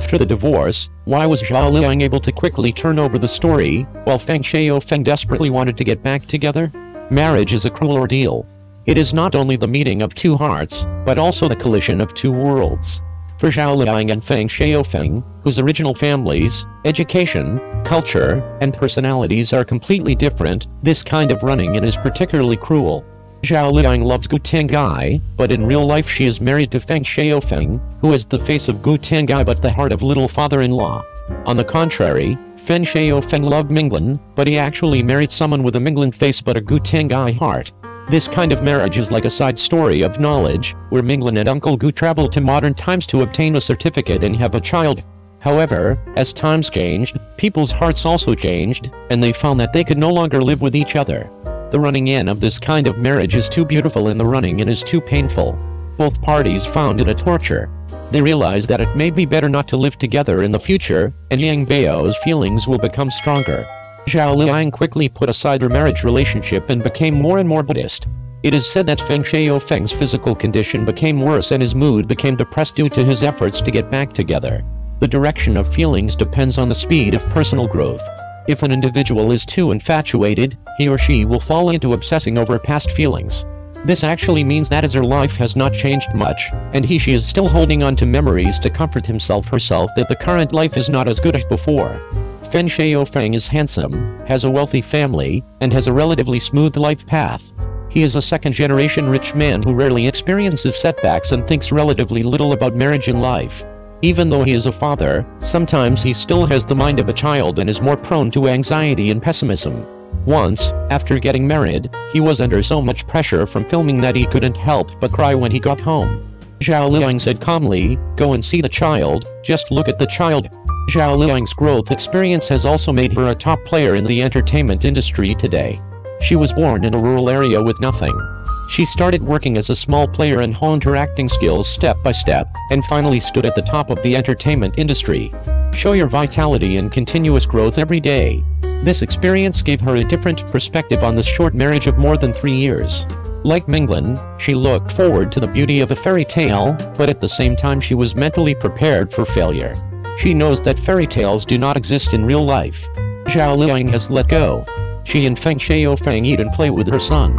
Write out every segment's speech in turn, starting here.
After the divorce, why was Zhao Liying able to quickly turn over the story, while Feng Shaofeng desperately wanted to get back together? Marriage is a cruel ordeal. It is not only the meeting of two hearts, but also the collision of two worlds. For Zhao Liying and Feng Shaofeng, whose original families, education, culture, and personalities are completely different, this kind of running in is particularly cruel. Zhao Liying loves Gu Tingye, but in real life she is married to Feng Shaofeng, who is the face of Gu Tingye but the heart of little father-in-law. On the contrary, Feng Shaofeng loved Minglan, but he actually married someone with a Minglan face but a Gu Tingye heart. This kind of marriage is like a side story of knowledge, where Minglan and Uncle Gu travel to modern times to obtain a certificate and have a child. However, as times changed, people's hearts also changed, and they found that they could no longer live with each other. The running in of this kind of marriage is too beautiful and the running in is too painful. Both parties found it a torture. They realized that it may be better not to live together in the future, and Yang Bao's feelings will become stronger. Zhao Liying quickly put aside her marriage relationship and became more and more Buddhist. It is said that Feng Shaofeng's physical condition became worse and his mood became depressed due to his efforts to get back together. The direction of feelings depends on the speed of personal growth. If an individual is too infatuated, he or she will fall into obsessing over past feelings. This actually means that as her life has not changed much, and he she is still holding on to memories to comfort himself herself that the current life is not as good as before. Feng Shaofeng is handsome, has a wealthy family, and has a relatively smooth life path. He is a second-generation rich man who rarely experiences setbacks and thinks relatively little about marriage and life. Even though he is a father, sometimes he still has the mind of a child and is more prone to anxiety and pessimism. Once, after getting married, he was under so much pressure from filming that he couldn't help but cry when he got home. Zhao Liying said calmly, go and see the child, just look at the child, Zhao Liying's growth experience has also made her a top player in the entertainment industry today. She was born in a rural area with nothing. She started working as a small player and honed her acting skills step by step, and finally stood at the top of the entertainment industry. Show your vitality and continuous growth every day. This experience gave her a different perspective on this short marriage of more than three years. Like Minglan, she looked forward to the beauty of a fairy tale, but at the same time she was mentally prepared for failure. She knows that fairy tales do not exist in real life. Zhao Liying has let go. She and Feng Shaofeng eat and play with her son.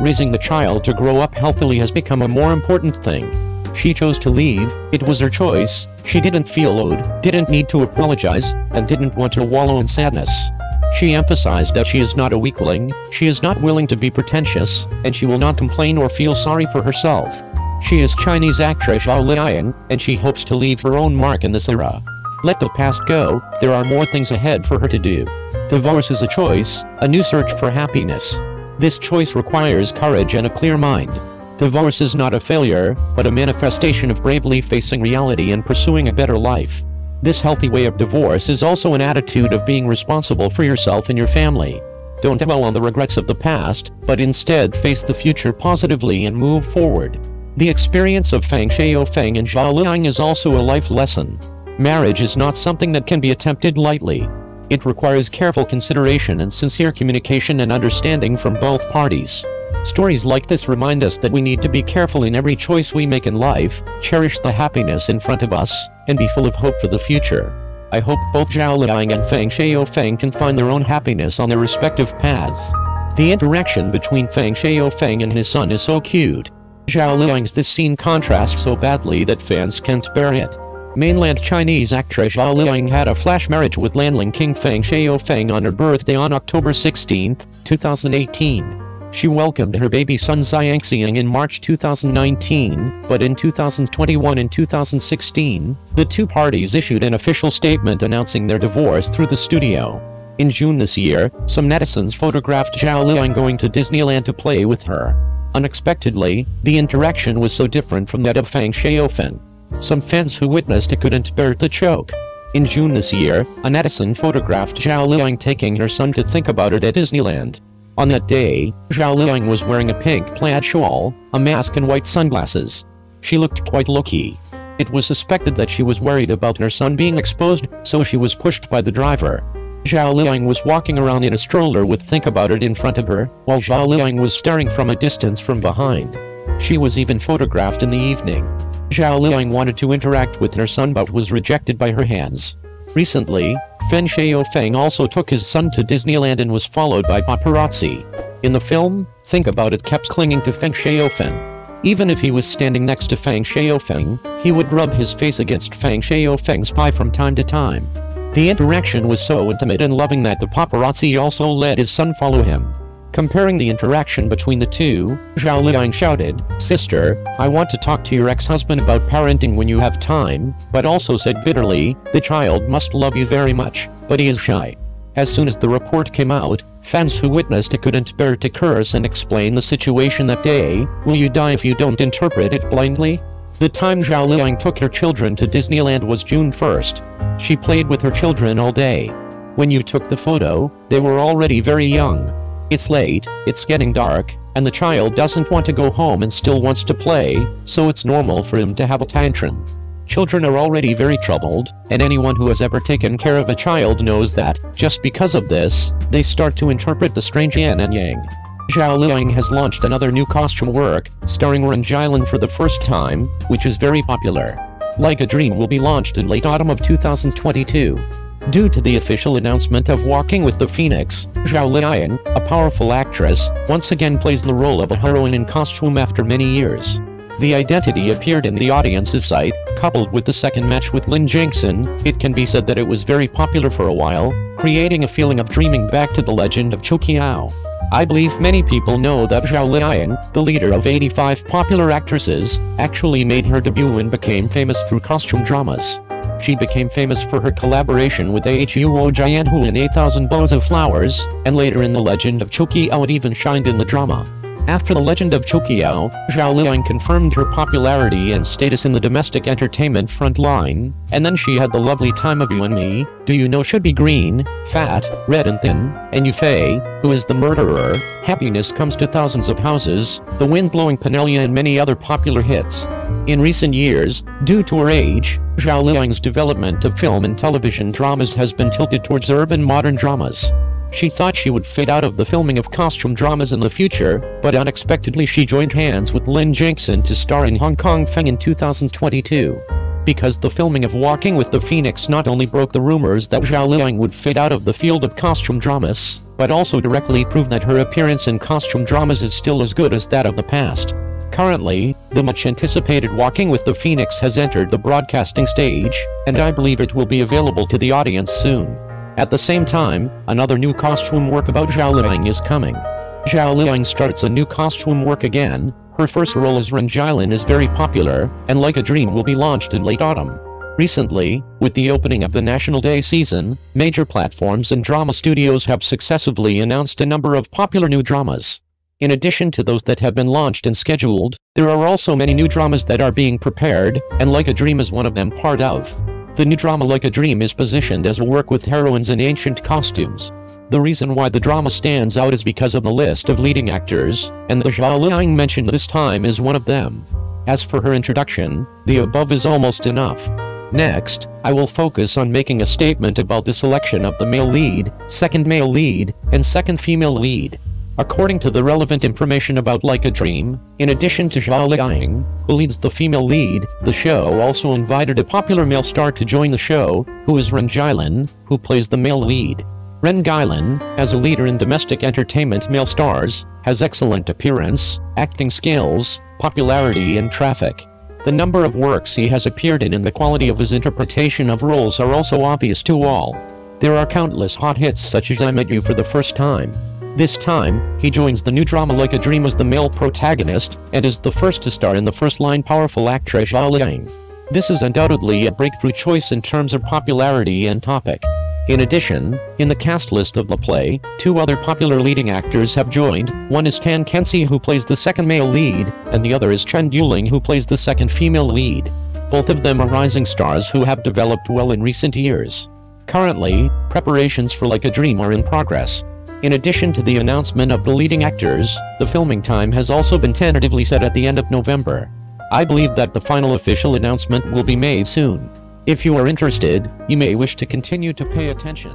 Raising the child to grow up healthily has become a more important thing. She chose to leave, it was her choice, she didn't feel owed, didn't need to apologize, and didn't want to wallow in sadness. She emphasized that she is not a weakling, she is not willing to be pretentious, and she will not complain or feel sorry for herself. She is Chinese actress Zhao Liying, and she hopes to leave her own mark in this era. Let the past go, there are more things ahead for her to do. Divorce is a choice, a new search for happiness. This choice requires courage and a clear mind. Divorce is not a failure, but a manifestation of bravely facing reality and pursuing a better life. This healthy way of divorce is also an attitude of being responsible for yourself and your family. Don't dwell on the regrets of the past, but instead face the future positively and move forward. The experience of Feng Shaofeng and Zhao Liying is also a life lesson. Marriage is not something that can be attempted lightly. It requires careful consideration and sincere communication and understanding from both parties. Stories like this remind us that we need to be careful in every choice we make in life, cherish the happiness in front of us, and be full of hope for the future. I hope both Zhao Liying and Feng Shaofeng can find their own happiness on their respective paths. The interaction between Feng Shaofeng and his son is so cute. Zhao Liying's this scene contrasts so badly that fans can't bear it. Mainland Chinese actress Zhao Liying had a flash marriage with Lanling King Feng Shaofeng on her birthday on October 16, 2018. She welcomed her baby son Xiang Xiang in March 2019, but in 2021 and 2016, the two parties issued an official statement announcing their divorce through the studio. In June this year, some netizens photographed Zhao Liying going to Disneyland to play with her. Unexpectedly, the interaction was so different from that of Feng Shaofeng. Some fans who witnessed it couldn't bear the choke. In June this year, a netizen photographed Zhao Liying taking her son to think about it at Disneyland. On that day, Zhao Liying was wearing a pink plaid shawl, a mask and white sunglasses. She looked quite low-key. It was suspected that she was worried about her son being exposed, so she was pushed by the driver. Zhao Liying was walking around in a stroller with Think About It in front of her, while Zhao Liying was staring from a distance from behind. She was even photographed in the evening. Zhao Liying wanted to interact with her son but was rejected by her hands. Recently, Feng Shaofeng also took his son to Disneyland and was followed by paparazzi. In the film, Think About It kept clinging to Feng Shaofeng. Even if he was standing next to Feng Shaofeng, he would rub his face against Feng Shaofeng's pie from time to time. The interaction was so intimate and loving that the paparazzi also let his son follow him. Comparing the interaction between the two, Zhao Liying shouted, Sister, I want to talk to your ex-husband about parenting when you have time, but also said bitterly, the child must love you very much, but he is shy. As soon as the report came out, fans who witnessed it couldn't bear to curse and explain the situation that day, will you die if you don't interpret it blindly? The time Zhao Liying took her children to Disneyland was June 1st. She played with her children all day. When you took the photo, they were already very young. It's late, it's getting dark, and the child doesn't want to go home and still wants to play, so it's normal for him to have a tantrum. Children are already very troubled, and anyone who has ever taken care of a child knows that, just because of this, they start to interpret the strange yin and yang. Zhao Liying has launched another new costume work, starring Ren Jialun for the first time, which is very popular. Like a Dream will be launched in late autumn of 2022. Due to the official announcement of Walking with the Phoenix, Zhao Liying, a powerful actress, once again plays the role of a heroine in costume after many years. The identity appeared in the audience's sight, coupled with the second match with Lin Gengxin, it can be said that it was very popular for a while, creating a feeling of dreaming back to the legend of Chuqiao. I believe many people know that Zhao Liying, the leader of 85 popular actresses, actually made her debut and became famous through costume dramas. She became famous for her collaboration with Huo Jianhua in 8000 Bows of Flowers, and later in The Legend of Chuqiao it even shined in the drama. After the legend of Chuqiao, Zhao Liying confirmed her popularity and status in the domestic entertainment front line, and then she had the lovely time of You and Me, Do You Know Should Be Green, Fat, Red and Thin, and Yufei, who is the murderer, Happiness Comes to Thousands of Houses, The Wind Blowing Penelia and many other popular hits. In recent years, due to her age, Zhao Liying's development of film and television dramas has been tilted towards urban modern dramas. She thought she would fade out of the filming of costume dramas in the future, but unexpectedly she joined hands with Lin Gengxin to star in Hong Kong Feng in 2022. Because the filming of Walking with the Phoenix not only broke the rumors that Zhao Liying would fade out of the field of costume dramas, but also directly proved that her appearance in costume dramas is still as good as that of the past. Currently, the much anticipated Walking with the Phoenix has entered the broadcasting stage, and I believe it will be available to the audience soon. At the same time, another new costume work about Zhao Liying is coming. Zhao Liying starts a new costume work again, her first role as Ren Jialun is very popular, and Like a Dream will be launched in late autumn. Recently, with the opening of the National Day season, major platforms and drama studios have successively announced a number of popular new dramas. In addition to those that have been launched and scheduled, there are also many new dramas that are being prepared, and Like a Dream is one of them part of. The new drama Like a Dream is positioned as a work with heroines in ancient costumes. The reason why the drama stands out is because of the list of leading actors, and the Zhao Liying mentioned this time is one of them. As for her introduction, the above is almost enough. Next, I will focus on making a statement about the selection of the male lead, second male lead, and second female lead. According to the relevant information about Like a Dream, in addition to Zhao Liying, who leads the female lead, the show also invited a popular male star to join the show, who is Ren Jialun, who plays the male lead. Ren Jialun, as a leader in domestic entertainment male stars, has excellent appearance, acting skills, popularity and traffic. The number of works he has appeared in and the quality of his interpretation of roles are also obvious to all. There are countless hot hits such as I Met You for the First Time, this time, he joins the new drama Like a Dream as the male protagonist, and is the first to star in the first-line powerful actress Zhao Liying. This is undoubtedly a breakthrough choice in terms of popularity and topic. In addition, in the cast list of the play, two other popular leading actors have joined, one is Tan Jianci who plays the second male lead, and the other is Chen Yuling who plays the second female lead. Both of them are rising stars who have developed well in recent years. Currently, preparations for Like a Dream are in progress. In addition to the announcement of the leading actors, the filming time has also been tentatively set at the end of November. I believe that the final official announcement will be made soon. If you are interested, you may wish to continue to pay attention.